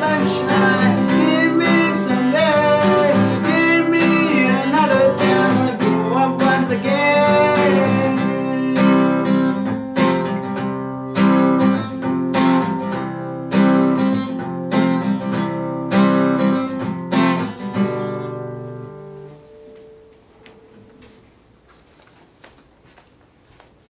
so sure.